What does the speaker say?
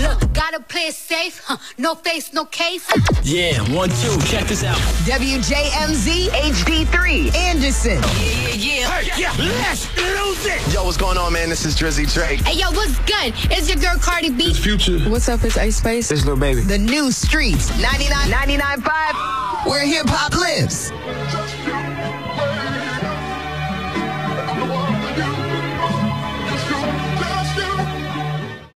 Look, gotta play it safe. Huh. No face, no case. Yeah, one, two. Check this out. WJMZ HD3 Anderson. Yeah, yeah. Hey, yeah. Let's lose it. Yo, what's going on, man? This is Drizzy Drake. Hey, yo, what's good? It's your girl Cardi B. Future. What's up? It's Ice Spice. It's Lil baby. The new Streetz 99 99.5 where hip hop lives.